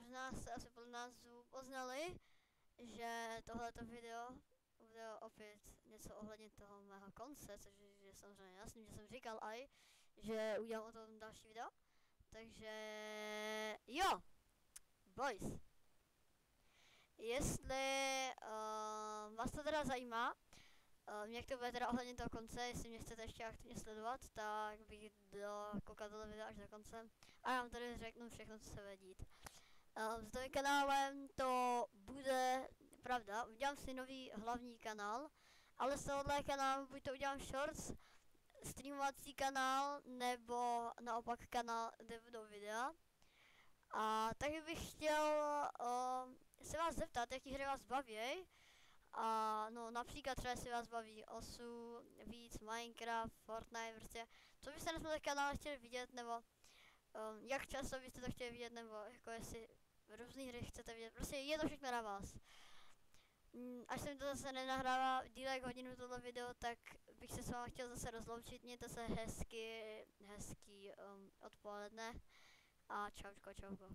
možná jste asi podle názvu poznali, že tohleto video bude opět něco ohledně toho mého konce, což je že samozřejmě jasný, že jsem říkal aj, že udělám o tom další video. Takže jo, boys. Jestli uh, vás to teda zajímá, uh, jak to bude teda ohledně toho konce, jestli mě chcete ještě aktivně sledovat, tak bych do, koukal tohle video až do konce. A já vám tady řeknu všechno, co se bude dít. S kanálem to bude, pravda, udělám si nový hlavní kanál, ale z tohohle kanálu buď to udělám shorts, streamovací kanál, nebo naopak kanál, kde budou videa. A taky bych chtěl uh, se vás zeptat, jaký hry vás baví. A no například třeba si vás baví osu, víc, Minecraft, Fortnite, prostě, co byste na tomhle kanále chtěli vidět, nebo um, jak často byste to chtěli vidět, nebo jako jestli různé hry chcete vidět, prostě je to všechno na vás. Mm, až se mi to zase nenahrává díle jak hodinu tohle video, tak bych se s vámi chtěl zase rozloučit, mějte se hezky, hezký um, odpoledne a čaučko, čauko.